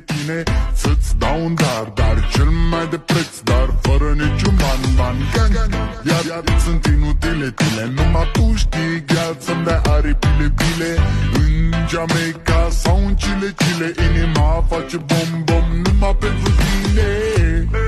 tine Să-ți dau un dar, dar cel mai de preț Dar fără niciun ban, ban, gang, gang Iar, iar sunt inutile tine Numai tu știi gheață îmi dai aripile bile În Jamaica sau în Chile, Chile Inima face bom, bom Numai pentru